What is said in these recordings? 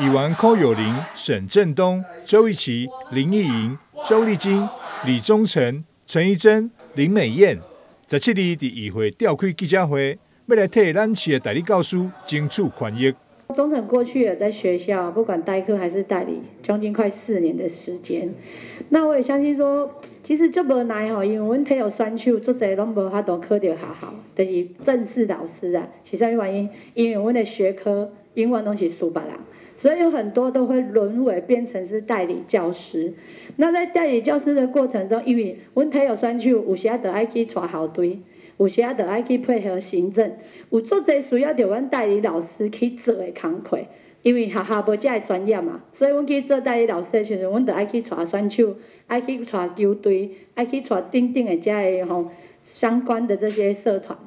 议员柯有玲、沈振东、周一琪、林义莹、周丽晶、李忠诚、陈怡贞、林美燕，十七日伫议会召开记者会，要来替咱市的代理教师争取权益。忠诚过去也在学校，不管代课还是代理，将近快四年的时间。那我也相信说，其实就无奈吼，因为阮体有选手，做侪拢无法度考到学校，就是正式老师啊。是啥原因？因为阮的学科英文东西输别人，所以有很多都会沦为变成是代理教师。那在代理教师的过程中，因为阮体有选手，有时啊得爱去带校队。有时啊，得爱去配合行政，有做这需要着阮代理老师去做的工课，因为学校无遮个专业嘛，所以阮去做代理老师的时阵，阮得爱去带选手，爱去带球队，爱去带顶顶的遮个吼相关的这些社团。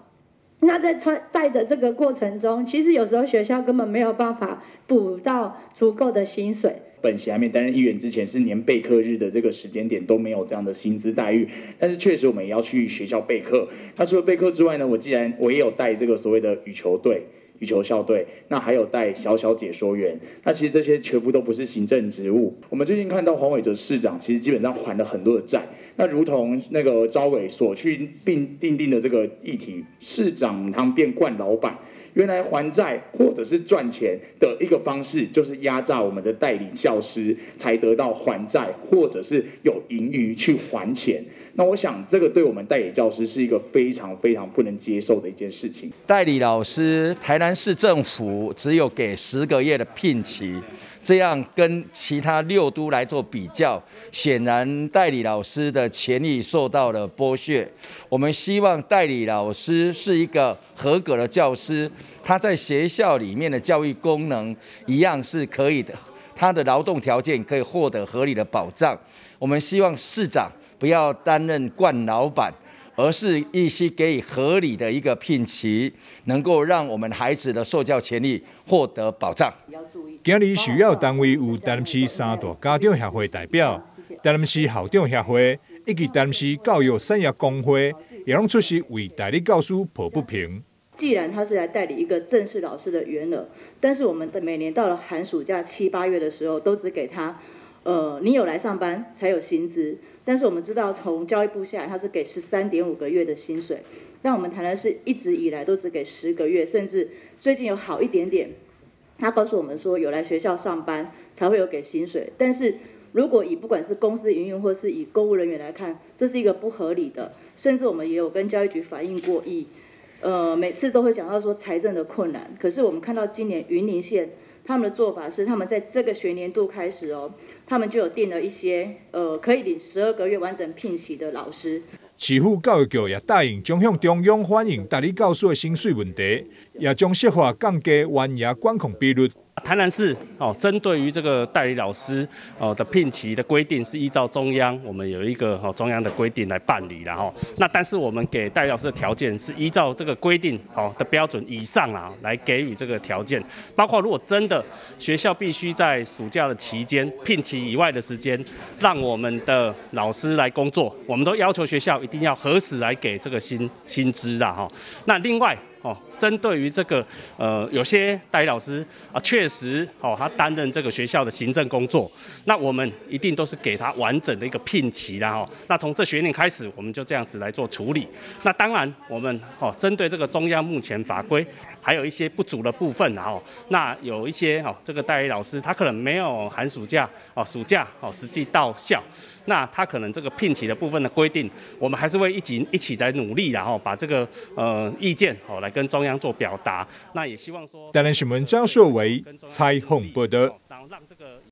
那在穿戴的这个过程中，其实有时候学校根本没有办法补到足够的薪水。本席还没担任议员之前，是连备课日的这个时间点都没有这样的薪资待遇。但是确实我们也要去学校备课。那除了备课之外呢，我既然我也有带这个所谓的羽球队、羽球校队，那还有带小小解说员。那其实这些全部都不是行政职务。我们最近看到黄伟哲市长，其实基本上还了很多的债。那如同那个招委所去并定定的这个议题，市长他们变惯老板。原来还债或者是赚钱的一个方式，就是压榨我们的代理教师，才得到还债或者是有盈余去还钱。那我想，这个对我们代理教师是一个非常非常不能接受的一件事情。代理老师，台南市政府只有给十个月的聘期。这样跟其他六都来做比较，显然代理老师的权益受到了剥削。我们希望代理老师是一个合格的教师，他在学校里面的教育功能一样是可以的，他的劳动条件可以获得合理的保障。我们希望市长不要担任惯老板。而是一些给予合理的一个聘期，能够让我们孩子的受教权利获得保障。今日需要单位有台南市三大家长协会代表、台南市校长协会以及台南市教育产业工会，也拢出席为代理教师抱不平。既然他是来代理一个正式老师的员额，但是我们的每年到了寒暑假七八月的时候，都只给他，呃，你有来上班才有薪资。但是我们知道，从教育部下来，他是给十三点五个月的薪水。那我们谈的是一直以来都只给十个月，甚至最近有好一点点。他告诉我们说，有来学校上班才会有给薪水。但是如果以不管是公司营运或是以公务人员来看，这是一个不合理的。甚至我们也有跟教育局反映过，以呃每次都会讲到说财政的困难。可是我们看到今年云林县。他们的做法是，他们在这个学年度开始哦，他们就有定了一些呃可以领十二个月完整聘期的老师。市府教育局也答应将向中央反映代理教师的薪水问题，也将设法降低员牙管控比率。台南市哦，针对于这个代理老师哦的聘期的规定是依照中央，我们有一个哦中央的规定来办理，然后那但是我们给代理老师的条件是依照这个规定哦的标准以上啊来给予这个条件，包括如果真的学校必须在暑假的期间聘期以外的时间让我们的老师来工作，我们都要求学校一定要核实来给这个薪薪资的哈。那另外。哦，针对于这个，呃，有些代理老师啊，确实哦，他担任这个学校的行政工作，那我们一定都是给他完整的一个聘期的哈。那从这学年开始，我们就这样子来做处理。那当然，我们哦，针对这个中央目前法规还有一些不足的部分哦，那有一些哦，这个代理老师他可能没有寒暑假哦，暑假哦，实际到校。那他可能这个聘请的部分的规定，我们还是会一起一起在努力，然后把这个呃意见哦来跟中央做表达。那也希望说，当然新闻张硕为彩虹报道。